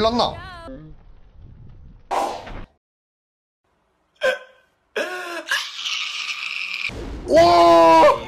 일났나? 와!